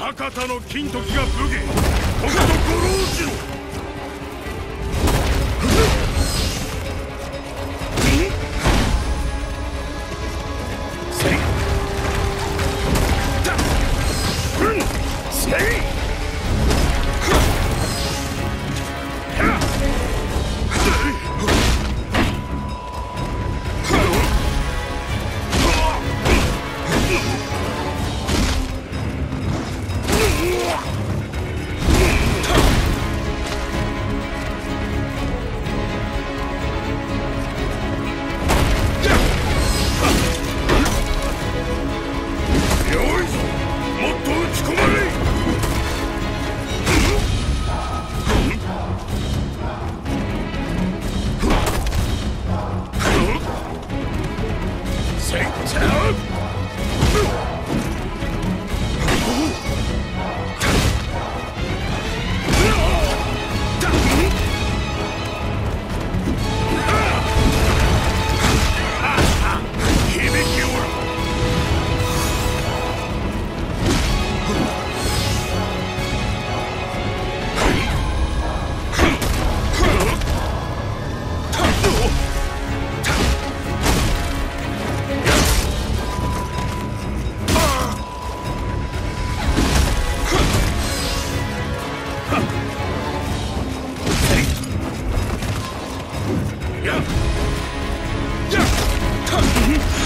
坂田の金時が武芸。こことご老中 Look! Yeah. Yeah. Mm-hmm.